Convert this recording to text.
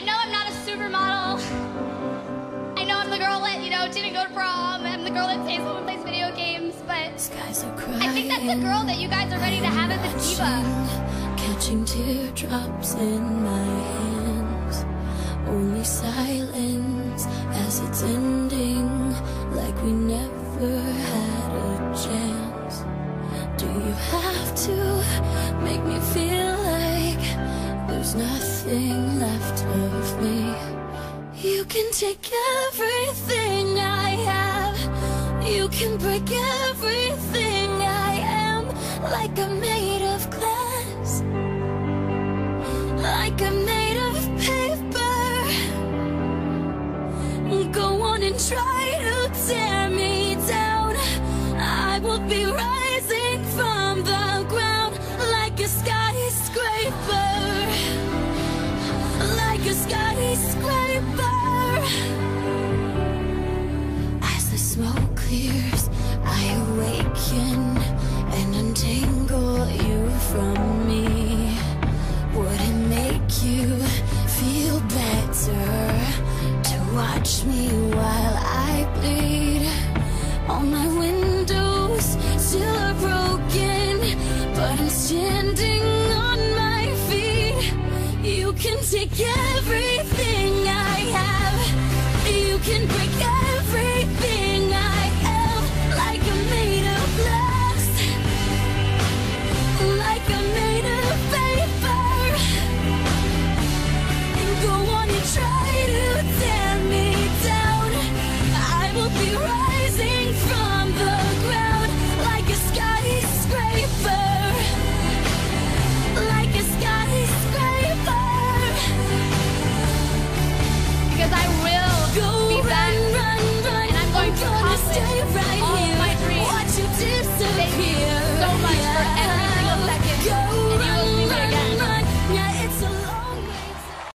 I know I'm not a supermodel. I know I'm the girl that, you know, didn't go to prom. I'm the girl that stays home and plays video games, but Skies are crying. I think that's the girl that you guys are ready to have as a diva. Catching teardrops in my hands. Only silence as it's ending. Like we never had a chance. Do you have to make me feel like there's nothing left of me? You can take everything I have. You can break everything I am. Like I'm made of glass. Like I'm made of paper. Go on and try to tear me Like skyscraper. As the smoke clears, I awaken and untangle you from me. Would it make you feel better to watch me while I bleed? All my windows still are broken, but I'm standing can take everything I have. You can break everything I am. Like I'm made of glass. Like I'm made of paper. And go on and try to tear me down. I will be right.